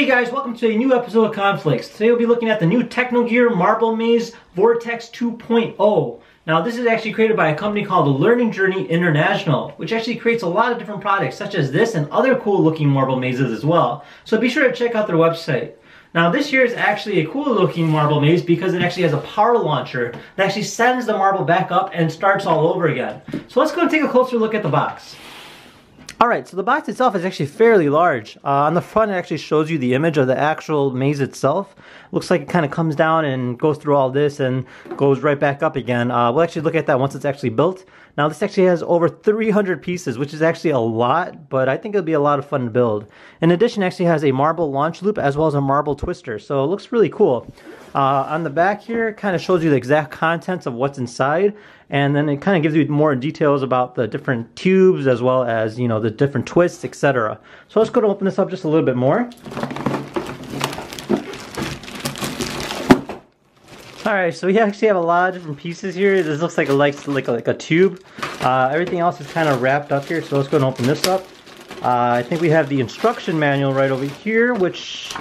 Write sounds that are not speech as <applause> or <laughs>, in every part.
Hey guys, welcome to a new episode of KhanFlicks. Today we'll be looking at the new Technogear Marble Maze Vortex 2.0. Now this is actually created by a company called Learning Journey International, which actually creates a lot of different products such as this and other cool looking marble mazes as well. So be sure to check out their website. Now this here is actually a cool looking marble maze because it actually has a power launcher that actually sends the marble back up and starts all over again. So let's go and take a closer look at the box. Alright, so the box itself is actually fairly large. Uh, on the front it actually shows you the image of the actual maze itself. Looks like it kind of comes down and goes through all this and goes right back up again. Uh, we'll actually look at that once it's actually built. Now this actually has over 300 pieces, which is actually a lot, but I think it'll be a lot of fun to build. In addition, it actually has a marble launch loop as well as a marble twister, so it looks really cool. Uh, on the back here, it kind of shows you the exact contents of what's inside, and then it kind of gives you more details about the different tubes as well as, you know, the different twists, etc. So let's go to open this up just a little bit more. Alright, so we actually have a lot of different pieces here. This looks like a like, like, a, like a tube. Uh, everything else is kind of wrapped up here, so let's go and open this up. Uh, I think we have the instruction manual right over here, which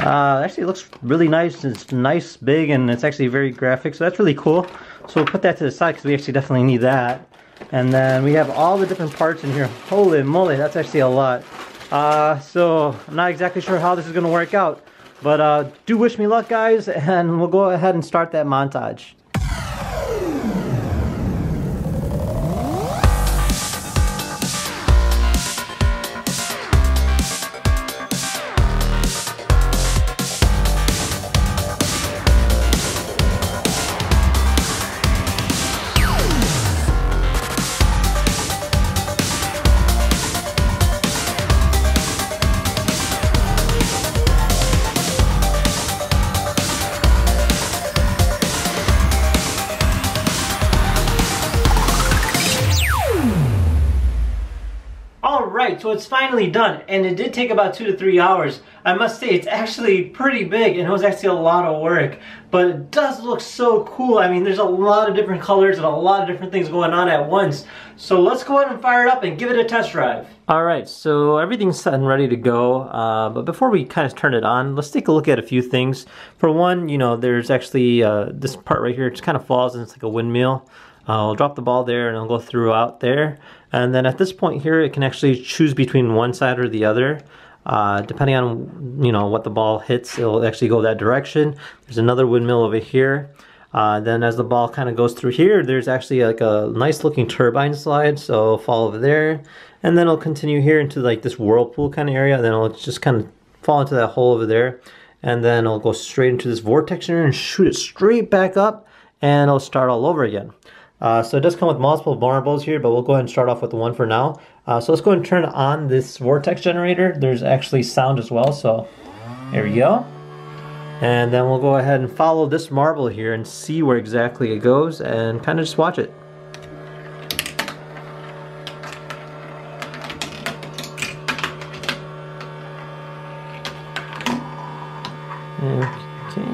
uh, actually looks really nice. It's nice, big, and it's actually very graphic, so that's really cool. So we'll put that to the side because we actually definitely need that. And then we have all the different parts in here. Holy moly, that's actually a lot. Uh, so I'm not exactly sure how this is going to work out. But uh, do wish me luck, guys, <laughs> and we'll go ahead and start that montage. So it's finally done, and it did take about two to three hours. I must say, it's actually pretty big, and it was actually a lot of work, but it does look so cool. I mean, there's a lot of different colors and a lot of different things going on at once. So let's go ahead and fire it up and give it a test drive. Alright, so everything's set and ready to go, uh, but before we kind of turn it on, let's take a look at a few things. For one, you know, there's actually uh, this part right here, it just kind of falls and it's like a windmill. I'll drop the ball there and I'll go throughout there. And then at this point here, it can actually choose between one side or the other. Uh, depending on you know what the ball hits, it'll actually go that direction. There's another windmill over here. Uh, then as the ball kind of goes through here, there's actually like a nice looking turbine slide, so fall over there. And then it'll continue here into like this whirlpool kind of area, then it'll just kind of fall into that hole over there. And then it'll go straight into this vortex here and shoot it straight back up, and it'll start all over again. Uh, so it does come with multiple marbles here, but we'll go ahead and start off with one for now. Uh, so let's go and turn on this vortex generator. There's actually sound as well, so there we go. And then we'll go ahead and follow this marble here and see where exactly it goes and kind of just watch it. Okay.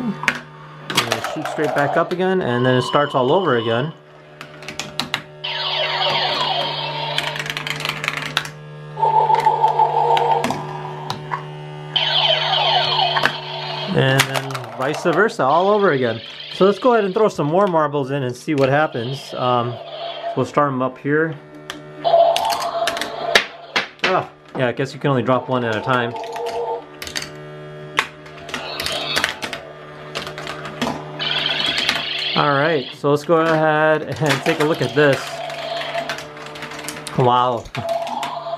Shoot straight back up again and then it starts all over again. Vice versa all over again. So let's go ahead and throw some more marbles in and see what happens. Um, we'll start them up here. Oh, yeah, I guess you can only drop one at a time. Alright, so let's go ahead <laughs> and take a look at this. Wow. <laughs>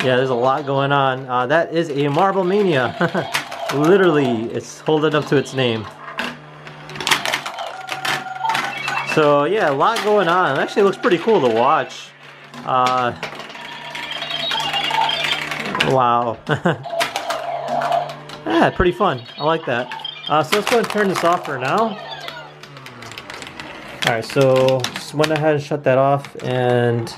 Yeah, there's a lot going on. Uh, that is a Marble Mania. <laughs> Literally, it's holding up to its name. So yeah, a lot going on. It actually looks pretty cool to watch. Uh, wow. <laughs> yeah, pretty fun. I like that. Uh, so let's go and turn this off for now. Alright, so just went ahead and shut that off and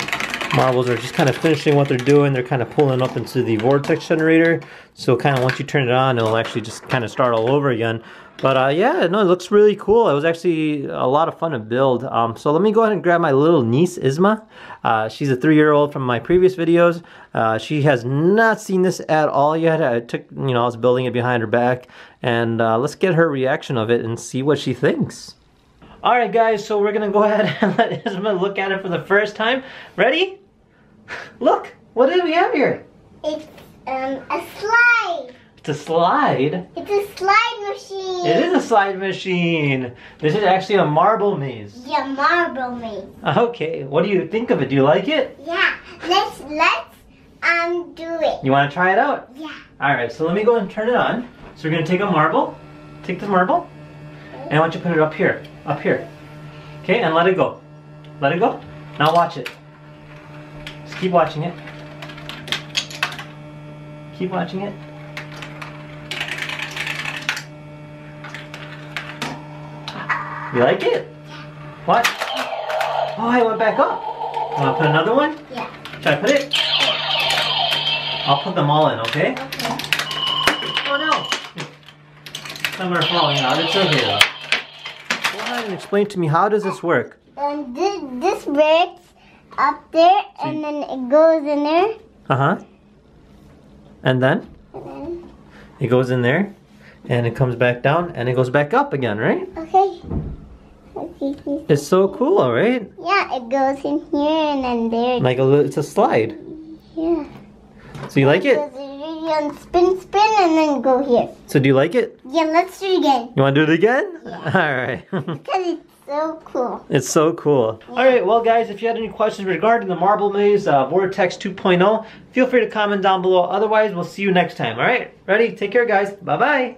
marbles are just kind of finishing what they're doing. They're kind of pulling up into the vortex generator. So kind of once you turn it on, it'll actually just kind of start all over again. But uh, yeah, no, it looks really cool. It was actually a lot of fun to build. Um, so let me go ahead and grab my little niece, Izma. Uh, she's a three-year-old from my previous videos. Uh, she has not seen this at all yet. I took, you know, I was building it behind her back. And uh, let's get her reaction of it and see what she thinks. Alright guys, so we're gonna go <laughs> ahead and let Izma look at it for the first time. Ready? Look, what do we have here? It's um, a slide. It's a slide. It's a slide machine. It is a slide machine. This is actually a marble maze. Yeah, marble maze. Okay, what do you think of it? Do you like it? Yeah, let's let's um do it. You want to try it out? Yeah. All right, so let me go and turn it on. So we're gonna take a marble. Take the marble, and I want you to put it up here, up here. Okay, and let it go. Let it go. Now watch it. Just keep watching it. Keep watching it. You like it? What? Oh, I went back up. Want to put another one? Yeah. Should I put it? I'll put them all in, okay? Okay. Oh no! Some are falling out. It's okay though. And explain to me how does this work? And this this works up there, and then it goes in there, Uh huh. And then and then it goes in there, and it comes back down, and it goes back up again, right? okay. Let's see, please. It's so cool, all right? Yeah, it goes in here and then there. Like a little, it's a slide. yeah. So you like it? Goes around, spin, spin, and then go here. So do you like it? Yeah, let's do it again. You want to do it again? Yeah. <laughs> All right. <laughs> Because it's so cool. It's so cool. All right, well, guys, if you had any questions regarding the Marble Maze uh, Vortex 2.0, feel free to comment down below. Otherwise, we'll see you next time. All right, ready? Take care, guys. Bye bye.